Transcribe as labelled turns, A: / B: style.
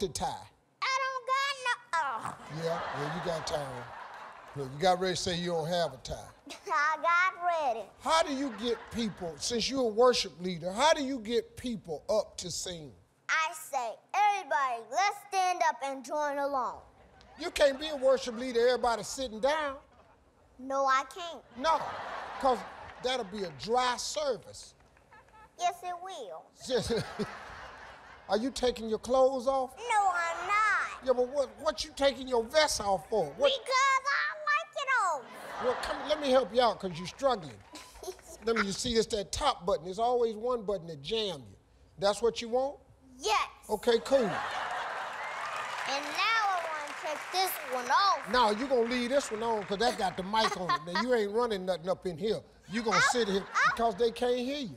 A: the tie.
B: I don't got no. Oh.
A: Yeah, yeah, you got time. Look, you got ready to say you don't have a tie.
B: I got ready.
A: How do you get people, since you're a worship leader, how do you get people up to sing?
B: I say, everybody, let's stand up and join along.
A: You can't be a worship leader, everybody sitting down.
B: No, I can't.
A: No, because that'll be a dry service.
B: Yes, it will.
A: Are you taking your clothes off?
B: No, I'm not.
A: Yeah, but what, what you taking your vest off for? What,
B: Because I like it on.
A: well, come, let me help you out because you're struggling. Let me just see this, that top button. There's always one button that jam you. That's what you want?
B: yes.
A: Okay, cool.
B: And now I want to take this one off.
A: Now, you're going to leave this one on because that got the mic on it. Now, you ain't running nothing up in here. you going to sit here because they can't hear you.